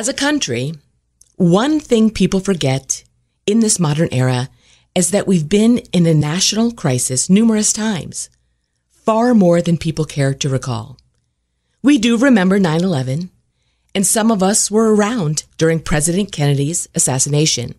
As a country, one thing people forget in this modern era is that we've been in a national crisis numerous times, far more than people care to recall. We do remember 9 11, and some of us were around during President Kennedy's assassination.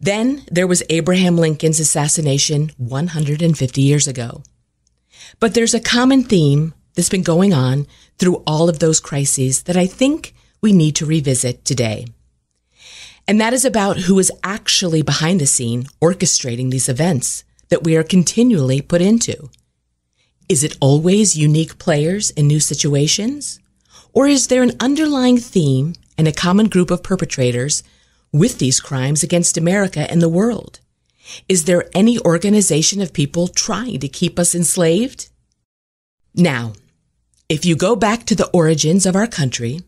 Then there was Abraham Lincoln's assassination 150 years ago. But there's a common theme that's been going on through all of those crises that I think we need to revisit today. And that is about who is actually behind the scene orchestrating these events that we are continually put into. Is it always unique players in new situations? Or is there an underlying theme and a common group of perpetrators with these crimes against America and the world? Is there any organization of people trying to keep us enslaved? Now, if you go back to the origins of our country,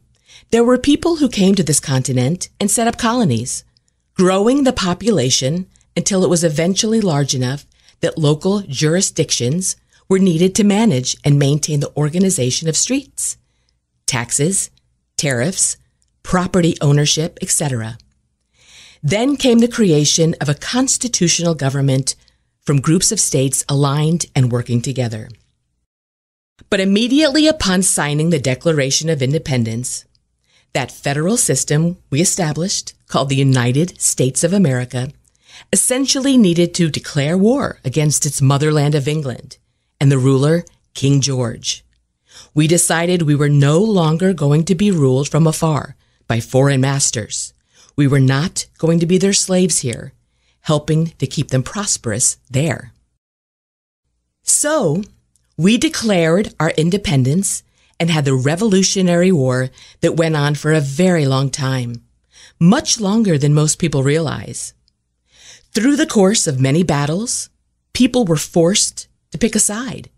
there were people who came to this continent and set up colonies, growing the population until it was eventually large enough that local jurisdictions were needed to manage and maintain the organization of streets, taxes, tariffs, property ownership, etc. Then came the creation of a constitutional government from groups of states aligned and working together. But immediately upon signing the Declaration of Independence, that federal system we established, called the United States of America, essentially needed to declare war against its motherland of England and the ruler, King George. We decided we were no longer going to be ruled from afar by foreign masters. We were not going to be their slaves here, helping to keep them prosperous there. So, we declared our independence and had the Revolutionary War that went on for a very long time, much longer than most people realize. Through the course of many battles, people were forced to pick a side.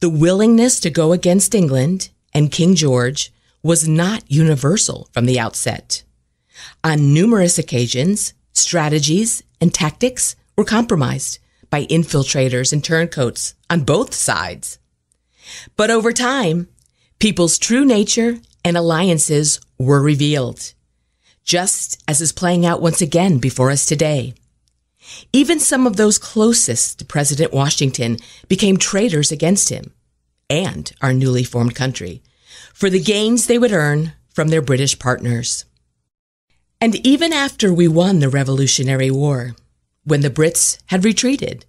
The willingness to go against England and King George was not universal from the outset. On numerous occasions, strategies and tactics were compromised by infiltrators and turncoats on both sides. But over time, People's true nature and alliances were revealed, just as is playing out once again before us today. Even some of those closest to President Washington became traitors against him and our newly formed country for the gains they would earn from their British partners. And even after we won the Revolutionary War, when the Brits had retreated,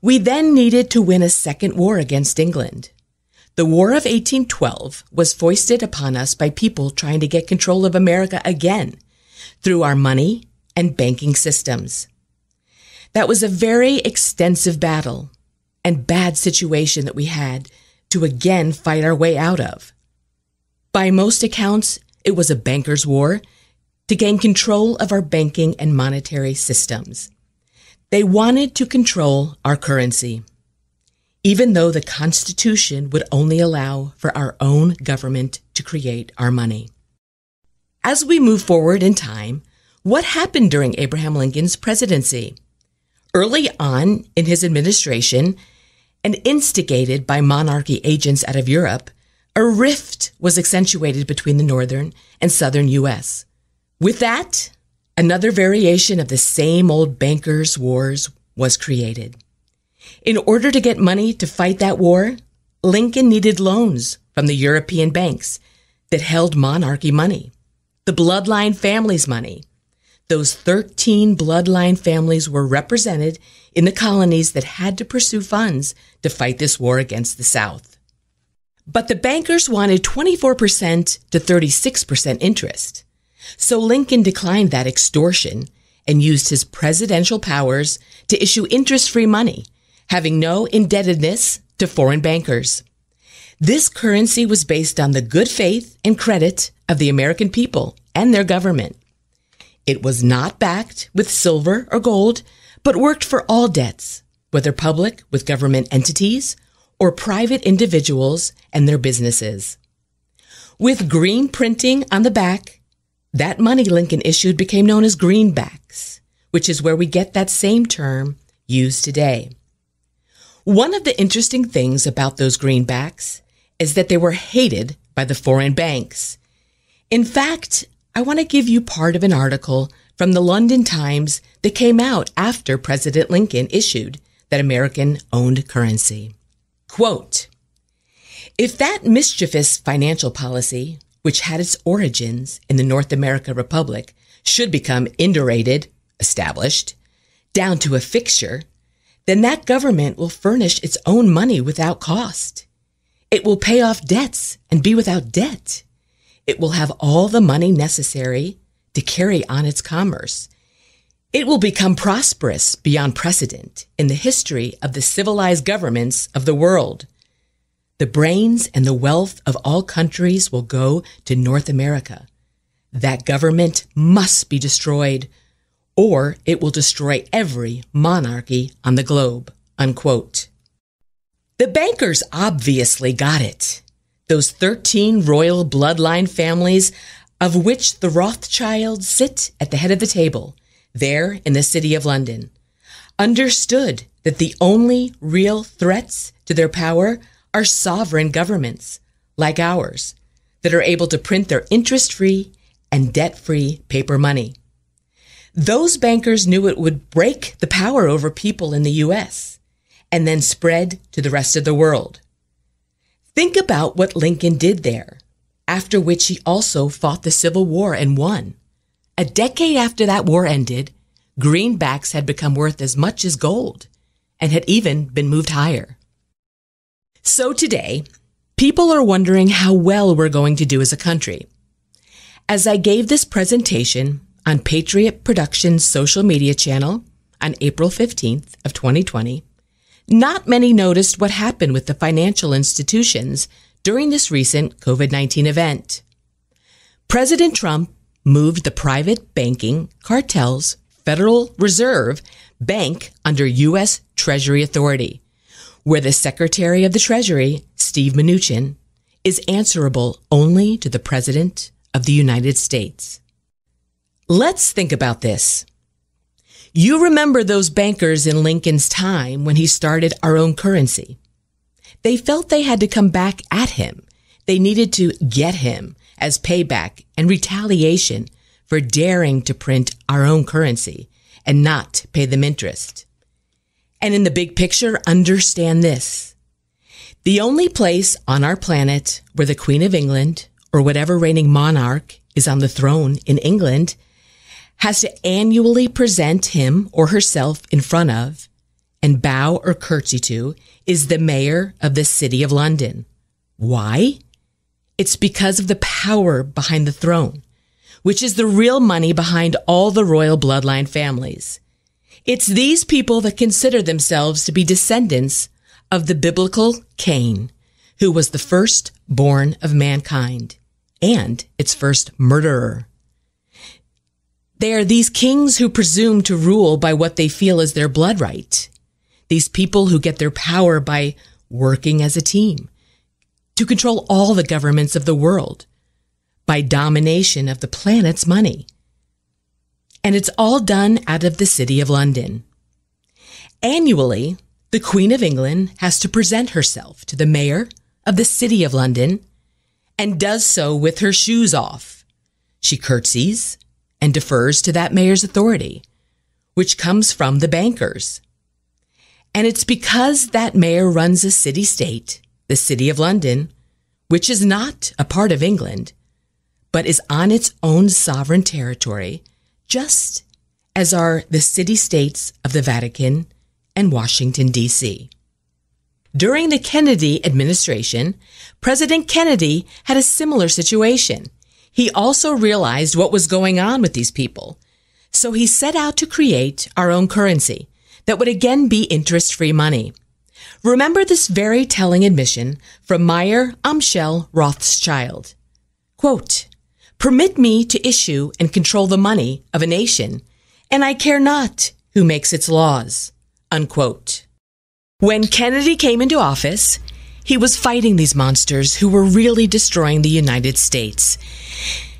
we then needed to win a second war against England. The War of 1812 was foisted upon us by people trying to get control of America again through our money and banking systems. That was a very extensive battle and bad situation that we had to again fight our way out of. By most accounts, it was a banker's war to gain control of our banking and monetary systems. They wanted to control our currency even though the Constitution would only allow for our own government to create our money. As we move forward in time, what happened during Abraham Lincoln's presidency? Early on in his administration, and instigated by monarchy agents out of Europe, a rift was accentuated between the northern and southern U.S. With that, another variation of the same old bankers' wars was created. In order to get money to fight that war, Lincoln needed loans from the European banks that held monarchy money, the bloodline families' money. Those 13 bloodline families were represented in the colonies that had to pursue funds to fight this war against the South. But the bankers wanted 24% to 36% interest. So Lincoln declined that extortion and used his presidential powers to issue interest free money having no indebtedness to foreign bankers. This currency was based on the good faith and credit of the American people and their government. It was not backed with silver or gold, but worked for all debts, whether public with government entities or private individuals and their businesses. With green printing on the back, that money Lincoln issued became known as greenbacks, which is where we get that same term used today. One of the interesting things about those greenbacks is that they were hated by the foreign banks. In fact, I want to give you part of an article from the London Times that came out after President Lincoln issued that American owned currency. Quote, if that mischievous financial policy, which had its origins in the North America Republic, should become indurated, established, down to a fixture, then that government will furnish its own money without cost. It will pay off debts and be without debt. It will have all the money necessary to carry on its commerce. It will become prosperous beyond precedent in the history of the civilized governments of the world. The brains and the wealth of all countries will go to North America. That government must be destroyed or it will destroy every monarchy on the globe. Unquote. The bankers obviously got it. Those 13 royal bloodline families of which the Rothschilds sit at the head of the table there in the city of London understood that the only real threats to their power are sovereign governments like ours that are able to print their interest free and debt free paper money. Those bankers knew it would break the power over people in the U.S. and then spread to the rest of the world. Think about what Lincoln did there, after which he also fought the Civil War and won. A decade after that war ended, greenbacks had become worth as much as gold and had even been moved higher. So today, people are wondering how well we're going to do as a country. As I gave this presentation, on Patriot Productions social media channel on April 15th of 2020, not many noticed what happened with the financial institutions during this recent COVID-19 event. President Trump moved the private banking cartel's Federal Reserve Bank under U.S. Treasury Authority, where the Secretary of the Treasury, Steve Mnuchin, is answerable only to the President of the United States. Let's think about this. You remember those bankers in Lincoln's time when he started our own currency. They felt they had to come back at him. They needed to get him as payback and retaliation for daring to print our own currency and not pay them interest. And in the big picture, understand this. The only place on our planet where the Queen of England or whatever reigning monarch is on the throne in England has to annually present him or herself in front of and bow or curtsy to is the mayor of the city of London. Why? It's because of the power behind the throne, which is the real money behind all the royal bloodline families. It's these people that consider themselves to be descendants of the biblical Cain, who was the first born of mankind and its first murderer. They are these kings who presume to rule by what they feel is their blood right. These people who get their power by working as a team to control all the governments of the world by domination of the planet's money. And it's all done out of the city of London. Annually, the Queen of England has to present herself to the mayor of the city of London and does so with her shoes off. She curtsies, and defers to that mayor's authority, which comes from the bankers. And it's because that mayor runs a city state, the City of London, which is not a part of England, but is on its own sovereign territory, just as are the city states of the Vatican and Washington, D.C. During the Kennedy administration, President Kennedy had a similar situation he also realized what was going on with these people. So he set out to create our own currency that would again be interest free money. Remember this very telling admission from Meyer Amschel Rothschild. Quote, Permit me to issue and control the money of a nation, and I care not who makes its laws. Unquote. When Kennedy came into office, he was fighting these monsters who were really destroying the United States.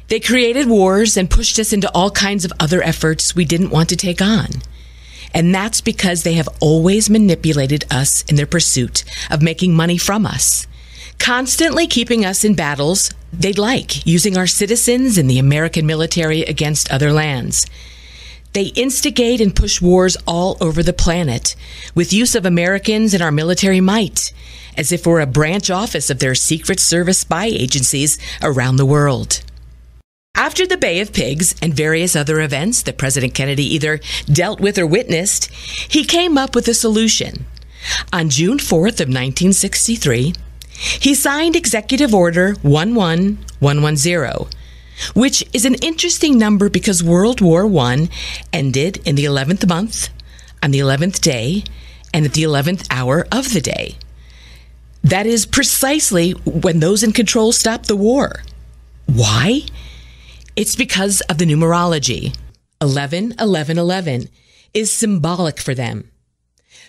They created wars and pushed us into all kinds of other efforts we didn't want to take on. And that's because they have always manipulated us in their pursuit of making money from us, constantly keeping us in battles they'd like, using our citizens and the American military against other lands. They instigate and push wars all over the planet with use of Americans and our military might, as if we're a branch office of their Secret Service spy agencies around the world. After the Bay of Pigs and various other events that President Kennedy either dealt with or witnessed, he came up with a solution. On June 4th of 1963, he signed Executive Order 11110, which is an interesting number because World War I ended in the 11th month, on the 11th day, and at the 11th hour of the day. That is precisely when those in control stopped the war. Why? It's because of the numerology. 11, 11, 11 is symbolic for them.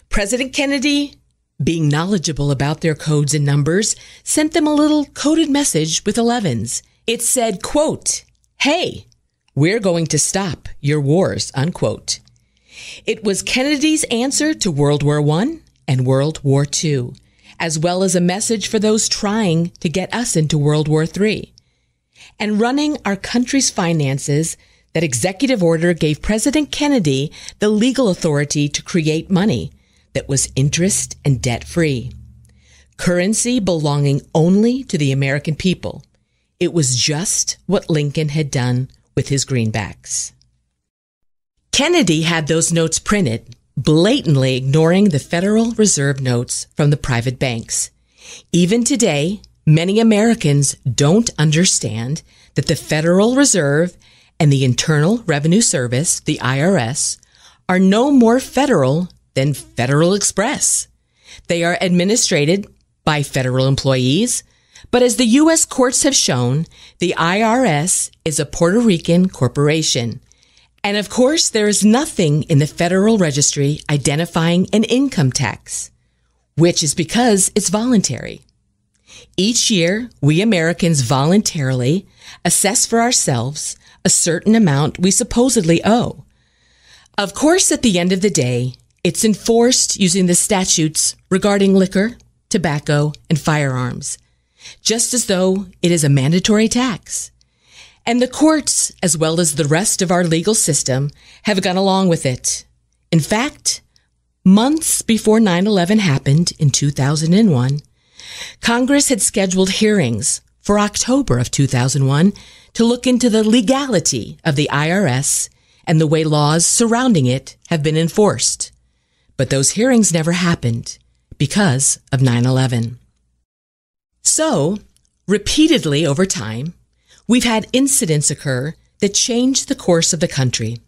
President Kennedy, being knowledgeable about their codes and numbers, sent them a little coded message with 11s. It said, quote, Hey, we're going to stop your wars, unquote. It was Kennedy's answer to World War I and World War II, as well as a message for those trying to get us into World War III and running our country's finances, that executive order gave President Kennedy the legal authority to create money that was interest and debt free. Currency belonging only to the American people. It was just what Lincoln had done with his greenbacks. Kennedy had those notes printed, blatantly ignoring the Federal Reserve notes from the private banks. Even today, Many Americans don't understand that the Federal Reserve and the Internal Revenue Service, the IRS, are no more federal than Federal Express. They are administered by federal employees, but as the U.S. courts have shown, the IRS is a Puerto Rican corporation. And of course, there is nothing in the Federal Registry identifying an income tax, which is because it's voluntary. Each year, we Americans voluntarily assess for ourselves a certain amount we supposedly owe. Of course, at the end of the day, it's enforced using the statutes regarding liquor, tobacco, and firearms, just as though it is a mandatory tax. And the courts, as well as the rest of our legal system, have gone along with it. In fact, months before 9 11 happened in 2001, Congress had scheduled hearings for October of 2001 to look into the legality of the IRS and the way laws surrounding it have been enforced. But those hearings never happened because of 9-11. So, repeatedly over time, we've had incidents occur that changed the course of the country.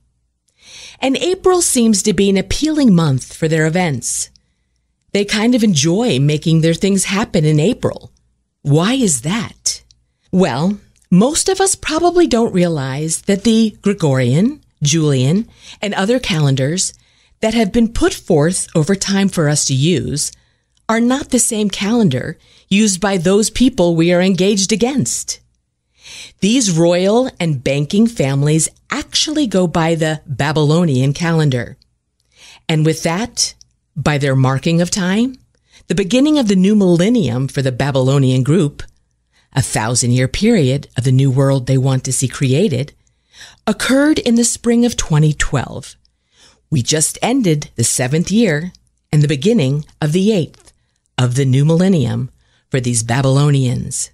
And April seems to be an appealing month for their events. They kind of enjoy making their things happen in April. Why is that? Well, most of us probably don't realize that the Gregorian, Julian, and other calendars that have been put forth over time for us to use are not the same calendar used by those people we are engaged against. These royal and banking families actually go by the Babylonian calendar. And with that, by their marking of time, the beginning of the new millennium for the Babylonian group, a thousand year period of the new world they want to see created, occurred in the spring of 2012. We just ended the seventh year and the beginning of the eighth of the new millennium for these Babylonians.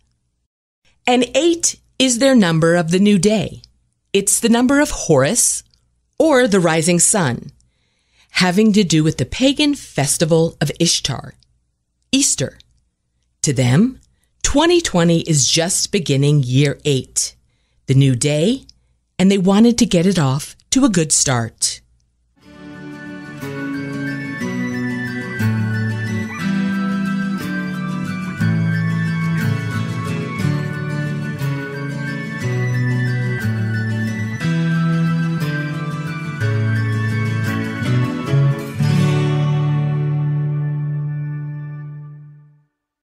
And eight is their number of the new day. It's the number of Horus or the rising sun having to do with the pagan festival of Ishtar, Easter. To them, 2020 is just beginning year eight, the new day, and they wanted to get it off to a good start.